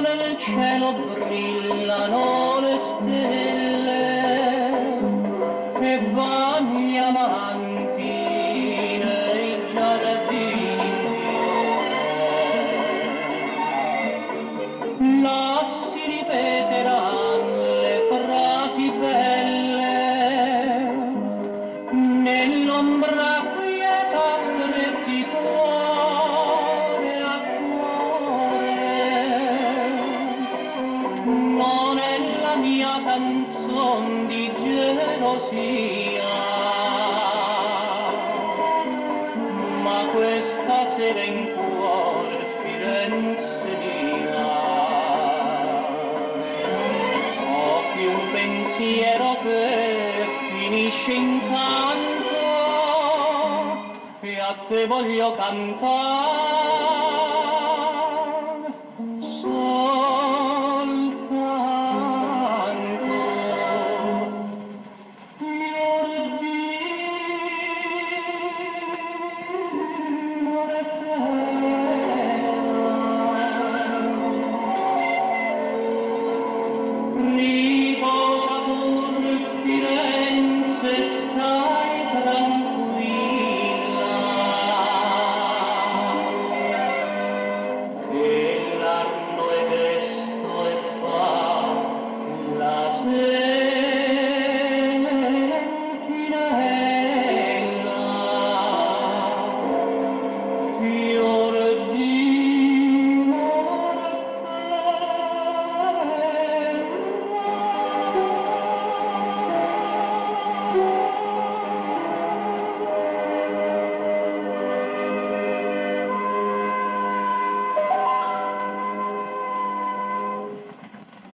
nel cielo brillano le stelle e vanno gli amanti nei giardini. Là si ripete mia canzone di gelosia, ma questa sera in cuore Firenze mia. Ho più un pensiero che finisce in canto e a te voglio cantare